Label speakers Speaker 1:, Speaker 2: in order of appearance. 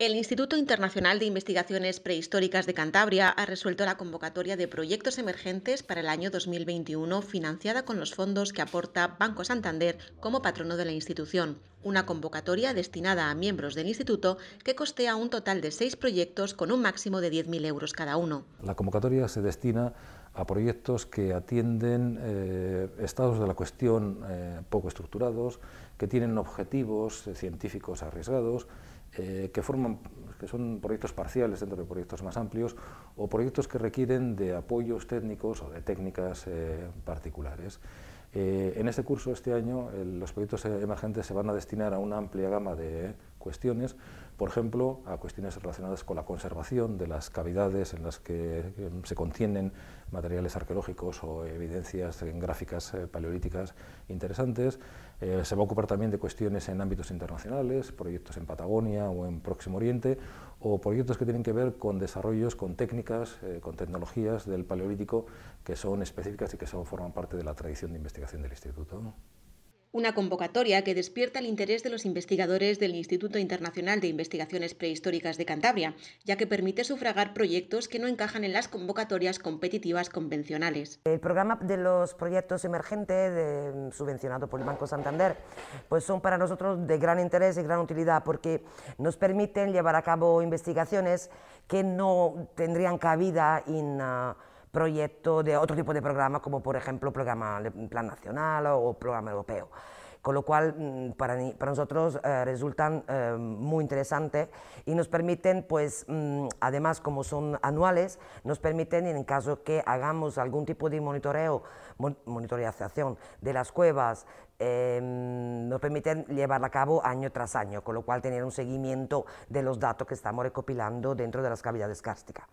Speaker 1: El Instituto Internacional de Investigaciones Prehistóricas de Cantabria ha resuelto la convocatoria de proyectos emergentes para el año 2021 financiada con los fondos que aporta Banco Santander como patrono de la institución. Una convocatoria destinada a miembros del instituto que costea un total de seis proyectos con un máximo de 10.000 euros cada uno.
Speaker 2: La convocatoria se destina a proyectos que atienden eh, estados de la cuestión eh, poco estructurados, que tienen objetivos científicos arriesgados eh, que, forman, que son proyectos parciales dentro de proyectos más amplios o proyectos que requieren de apoyos técnicos o de técnicas particulares. En este curso, este año, los proyectos emergentes se van a destinar a una amplia gama de cuestiones, por ejemplo, a cuestiones relacionadas con la conservación de las cavidades en las que se contienen materiales arqueológicos o evidencias gráficas paleolíticas interesantes. se va a ocupar también de cuestiones en ámbitos internacionales, proyectos en Patagonia, o en Próximo Oriente, o proyectos que tienen que ver con desarrollos, con técnicas, eh, con tecnologías del Paleolítico que son específicas y que son, forman parte de la tradición de investigación del Instituto.
Speaker 1: Una convocatoria que despierta el interés de los investigadores del Instituto Internacional de Investigaciones Prehistóricas de Cantabria, ya que permite sufragar proyectos que no encajan en las convocatorias competitivas convencionales.
Speaker 3: El programa de los proyectos emergentes subvencionado por el Banco Santander pues son para nosotros de gran interés y gran utilidad porque nos permiten llevar a cabo investigaciones que no tendrían cabida en... proyecto de otro tipo de programa, como por ejemplo programa Plan Nacional o programa europeo. Con lo cual, mm, para, para nosotros eh, resultan eh, muy interesantes y nos permiten, pues, mm, además, como son anuales, nos permiten, en caso que hagamos algún tipo de monitoreo, monitorización de las cuevas, em, nos permiten llevarla a cabo año tras año, con lo cual tener un seguimiento de los datos que estamos recopilando dentro de las cavidades kársticas.